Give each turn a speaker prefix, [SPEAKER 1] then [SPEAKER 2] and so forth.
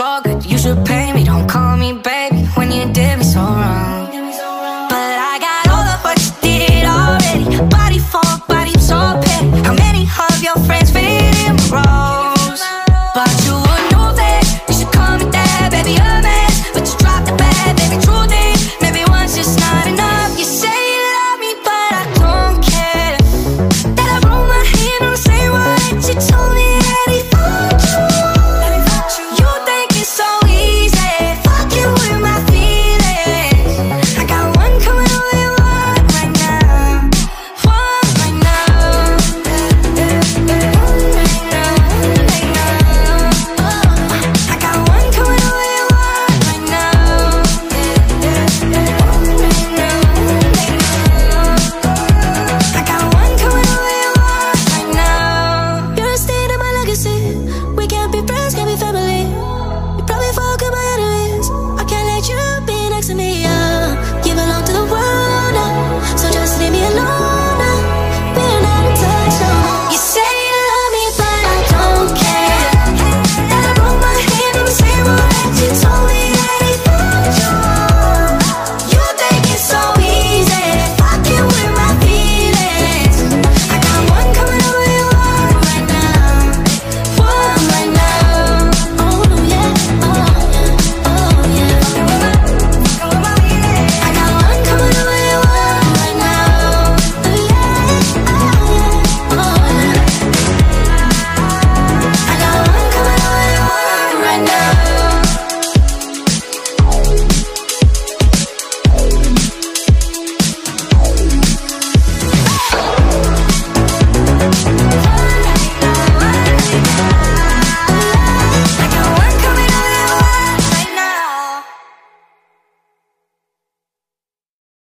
[SPEAKER 1] all good. You should pay.